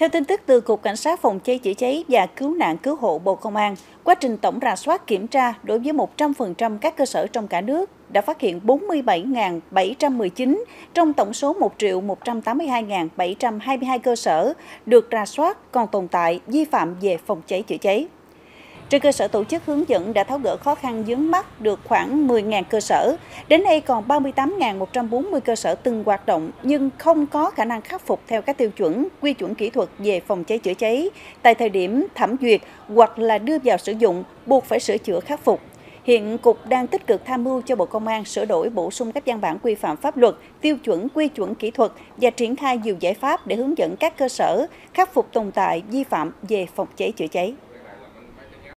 Theo tin tức từ Cục Cảnh sát Phòng cháy chữa cháy và Cứu nạn Cứu hộ Bộ Công an, quá trình tổng rà soát kiểm tra đối với 100% các cơ sở trong cả nước đã phát hiện 47.719 trong tổng số 1 triệu 182.722 cơ sở được rà soát còn tồn tại vi phạm về phòng cháy chữa cháy. Trên cơ sở tổ chức hướng dẫn đã tháo gỡ khó khăn vướng mắt được khoảng 10.000 cơ sở. Đến nay còn 38.140 cơ sở từng hoạt động nhưng không có khả năng khắc phục theo các tiêu chuẩn, quy chuẩn kỹ thuật về phòng cháy chữa cháy tại thời điểm thẩm duyệt hoặc là đưa vào sử dụng buộc phải sửa chữa khắc phục. Hiện Cục đang tích cực tham mưu cho Bộ Công an sửa đổi bổ sung các văn bản quy phạm pháp luật, tiêu chuẩn quy chuẩn kỹ thuật và triển khai nhiều giải pháp để hướng dẫn các cơ sở khắc phục tồn tại vi phạm về phòng cháy chữa cháy.